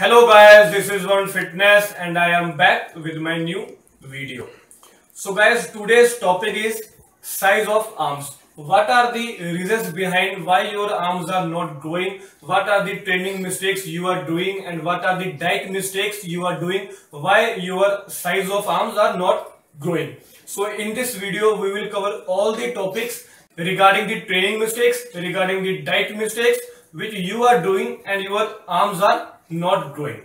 Hello guys, this is Varun Fitness and I am back with my new video. So guys, today's topic is size of arms. What are the reasons behind why your arms are not growing? What are the training mistakes you are doing and what are the diet mistakes you are doing? Why your size of arms are not growing? So in this video, we will cover all the topics regarding the training mistakes, regarding the diet mistakes which you are doing and your arms are not growing.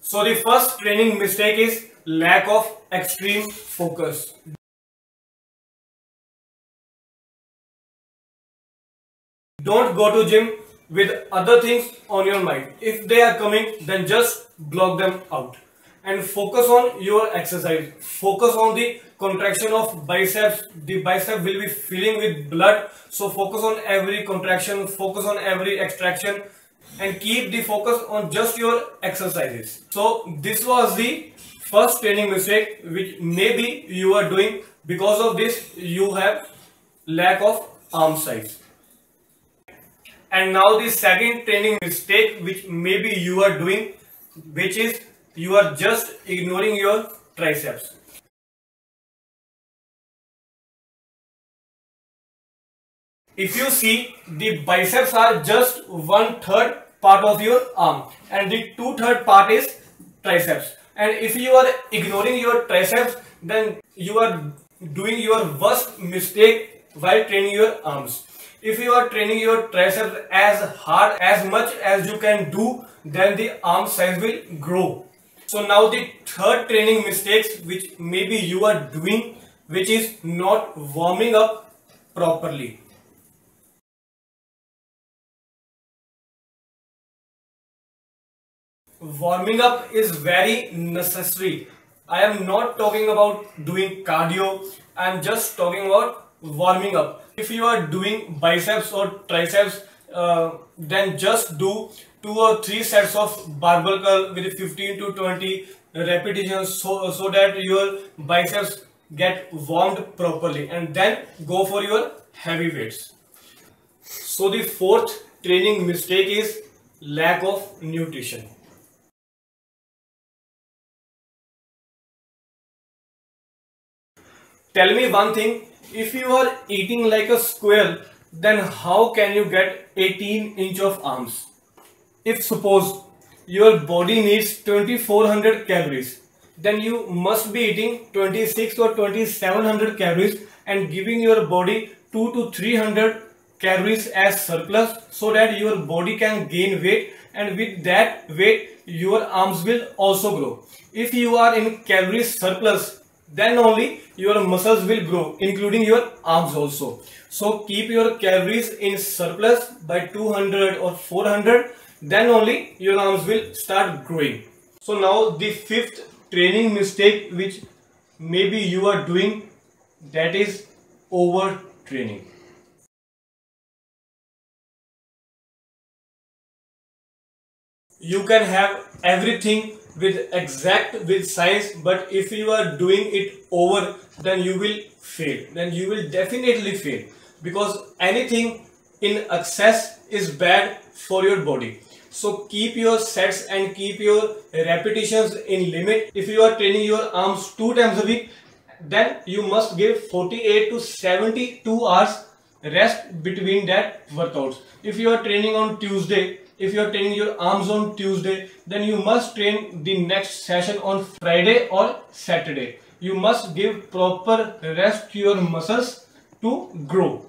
So the first training mistake is lack of extreme focus. Don't go to gym with other things on your mind. If they are coming, then just block them out and focus on your exercise. Focus on the contraction of biceps. The bicep will be filling with blood. So focus on every contraction, focus on every extraction and keep the focus on just your exercises. So this was the first training mistake which maybe you are doing because of this you have lack of arm size. And now the second training mistake which maybe you are doing which is you are just ignoring your triceps. If you see the biceps are just one third part of your arm and the two third part is triceps and if you are ignoring your triceps then you are doing your worst mistake while training your arms. If you are training your triceps as hard as much as you can do then the arm size will grow so now the third training mistakes which maybe you are doing which is not warming up properly. Warming up is very necessary. I am not talking about doing cardio. I am just talking about warming up. If you are doing biceps or triceps, uh, then just do two or three sets of barbell curl with 15 to 20 repetitions so, so that your biceps get warmed properly and then go for your heavy weights. So the fourth training mistake is lack of nutrition. Tell me one thing, if you are eating like a squirrel, then how can you get 18 inch of arms? If suppose your body needs 2400 calories then you must be eating 26 or 2700 calories and giving your body 2 to 300 calories as surplus so that your body can gain weight and with that weight your arms will also grow. If you are in calorie surplus then only your muscles will grow including your arms also. So keep your calories in surplus by 200 or 400 then only your arms will start growing. So now the fifth training mistake which maybe you are doing that is over training. You can have everything with exact with science but if you are doing it over then you will fail then you will definitely fail because anything in excess is bad for your body so keep your sets and keep your repetitions in limit. If you are training your arms two times a week, then you must give 48 to 72 hours rest between that workouts. If you are training on Tuesday, if you are training your arms on Tuesday, then you must train the next session on Friday or Saturday. You must give proper rest to your muscles to grow.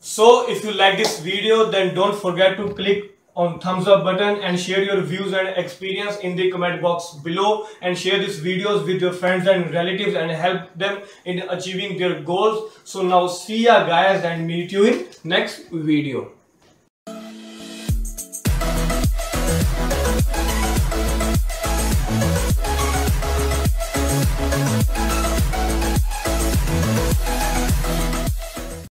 So if you like this video, then don't forget to click on thumbs up button and share your views and experience in the comment box below and share these videos with your friends and relatives and help them in achieving their goals. So now see ya guys and meet you in next video